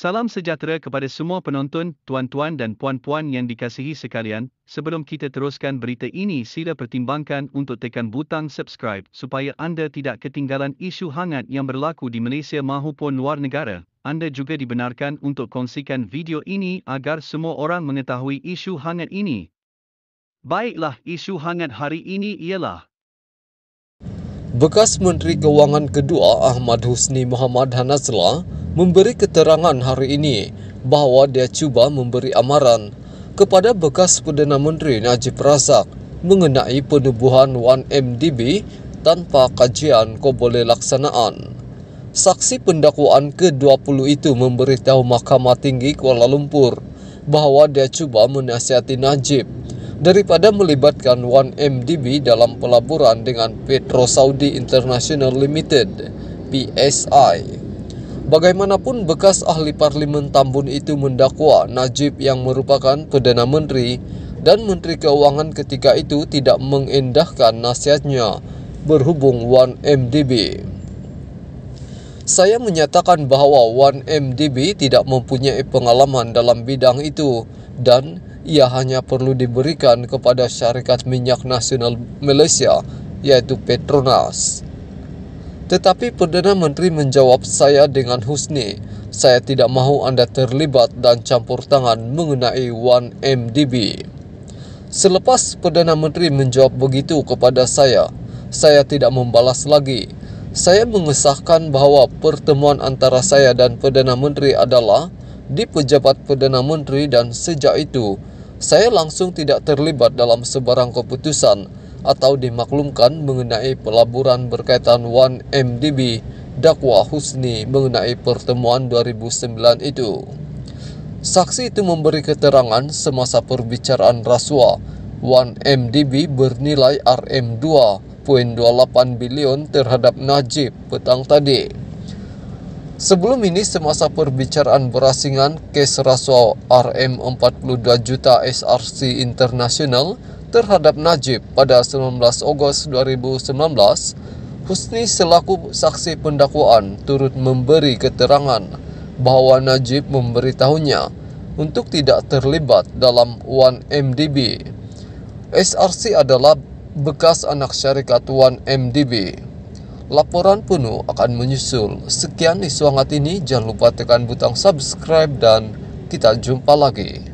Salam sejahtera kepada semua penonton, tuan-tuan dan puan-puan yang dikasihi sekalian. Sebelum kita teruskan berita ini, sila pertimbangkan untuk tekan butang subscribe supaya anda tidak ketinggalan isu hangat yang berlaku di Malaysia maupun luar negara. Anda juga dibenarkan untuk kongsikan video ini agar semua orang mengetahui isu hangat ini. Baiklah, isu hangat hari ini ialah Bekas Menteri Kewangan kedua Ahmad Husni Muhammad Hanazlah memberi keterangan hari ini bahawa dia cuba memberi amaran kepada bekas Perdana Menteri Najib Razak mengenai penubuhan 1MDB tanpa kajian boleh laksanaan. Saksi pendakwaan ke-20 itu memberitahu Mahkamah Tinggi Kuala Lumpur bahawa dia cuba menasihati Najib daripada melibatkan 1MDB dalam pelaburan dengan Petro Saudi International Limited PSI. Bagaimanapun bekas ahli parlimen Tambun itu mendakwa Najib yang merupakan Perdana Menteri dan Menteri Keuangan ketika itu tidak mengendahkan nasihatnya berhubung 1MDB. Saya menyatakan bahawa 1MDB tidak mempunyai pengalaman dalam bidang itu dan ia hanya perlu diberikan kepada syarikat minyak nasional Malaysia iaitu Petronas. Tetapi Perdana Menteri menjawab saya dengan husni. Saya tidak mahu anda terlibat dan campur tangan mengenai 1MDB. Selepas Perdana Menteri menjawab begitu kepada saya, saya tidak membalas lagi. Saya mengesahkan bahawa pertemuan antara saya dan Perdana Menteri adalah di pejabat Perdana Menteri dan sejak itu, saya langsung tidak terlibat dalam sebarang keputusan atau dimaklumkan mengenai pelaburan berkaitan 1MDB dakwa Husni mengenai pertemuan 2009 itu. Saksi itu memberi keterangan semasa perbicaraan rasuah 1MDB bernilai RM2.28 bilion terhadap Najib petang tadi. Sebelum ini semasa perbicaraan berasingan kes rasuah RM42 juta SRC Internasional terhadap Najib pada 19 Ogos 2019, Husni selaku saksi pendakwaan turut memberi keterangan bahawa Najib memberitahunya untuk tidak terlibat dalam 1MDB. SRC adalah bekas anak syarikat 1MDB. Laporan penuh akan menyusul. Sekian isu hangat ini. Jangan lupa tekan butang subscribe dan kita jumpa lagi.